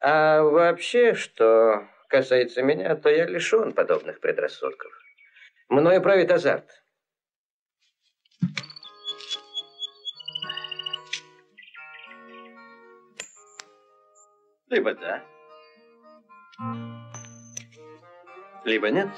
А вообще, что касается меня, то я лишен подобных предрассудков. Мною правит азарт. Либо да, либо нет.